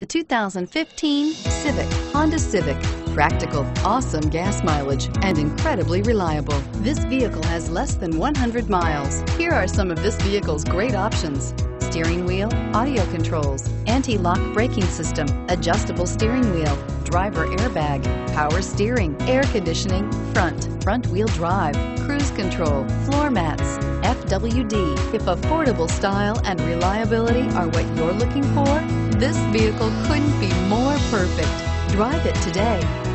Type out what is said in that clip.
The 2015 Civic, Honda Civic. Practical, awesome gas mileage, and incredibly reliable. This vehicle has less than 100 miles. Here are some of this vehicle's great options. Steering wheel, audio controls, anti-lock braking system, adjustable steering wheel, driver airbag, power steering, air conditioning, front, front wheel drive, cruise control, floor mats, FWD. If affordable style and reliability are what you're looking for, this vehicle couldn't be more perfect. Drive it today.